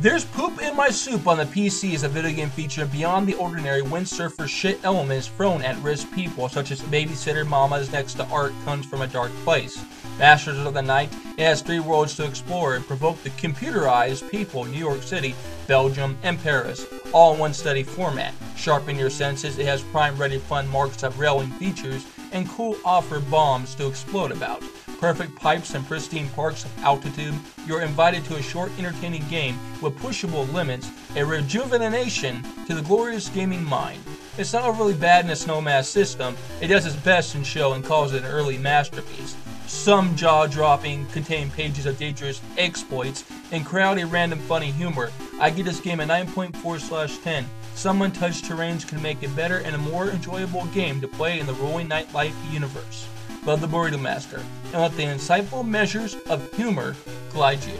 There's Poop in My Soup on the PC is a video game featuring beyond the ordinary windsurfer shit elements thrown at risk people, such as babysitter mamas next to art comes from a dark place. Masters of the Night, it has three worlds to explore and provoke the computerized people New York City, Belgium, and Paris, all in one study format. Sharpen your senses, it has prime ready fun marks of railing features and cool offer bombs to explode about perfect pipes and pristine parks of altitude, you're invited to a short, entertaining game with pushable limits, a rejuvenation to the glorious gaming mind. It's not overly bad in a snowmass system, it does its best in show and calls it an early masterpiece. Some jaw dropping contain pages of dangerous exploits and crowdy random funny humor. I give this game a 9.4 slash 10. Some untouched terrains can make it better and a more enjoyable game to play in the rolling nightlife universe. Love the Burrito Master, and let the insightful measures of humor glide you.